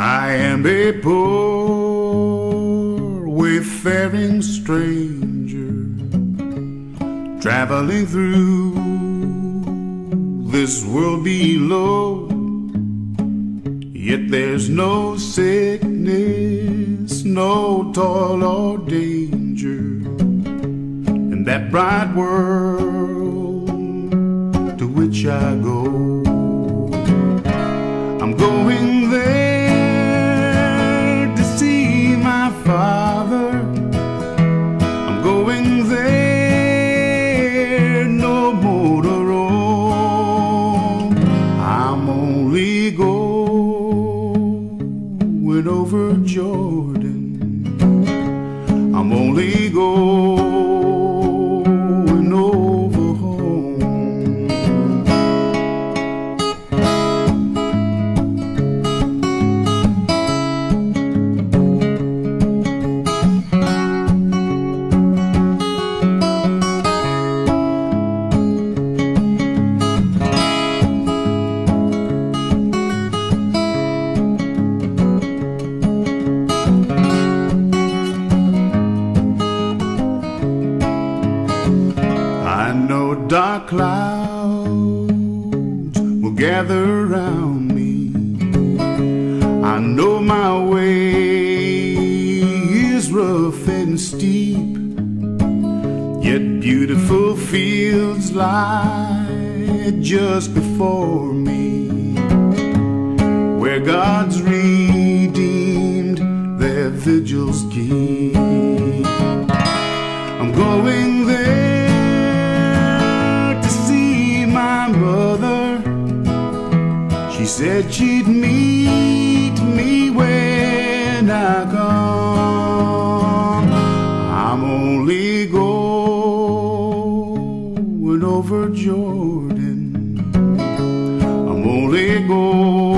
I am a poor, wayfaring stranger traveling through this world below. Yet there's no sickness, no toil or danger in that bright world I'm only going dark clouds will gather around me. I know my way is rough and steep, yet beautiful fields lie just before me, where God's redeemed their vigils keep. She said she'd meet me when I come. I'm only going over Jordan. I'm only going